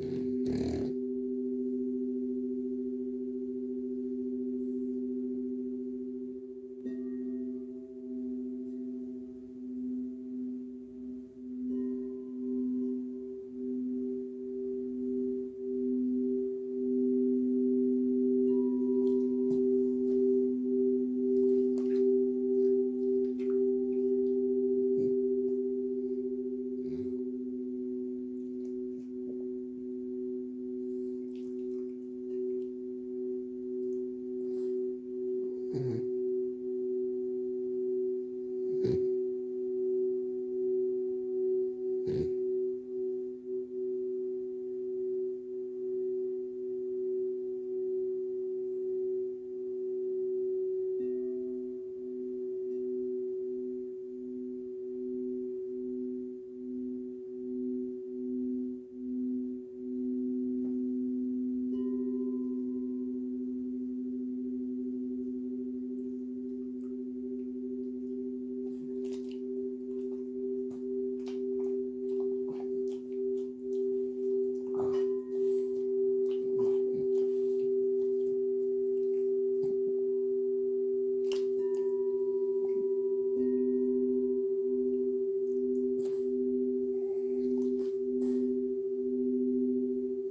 Mm-hmm. 嗯。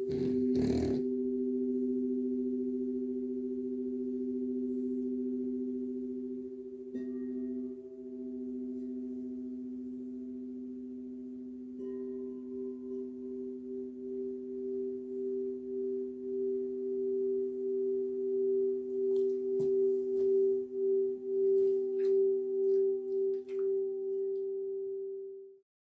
Mm-hmm.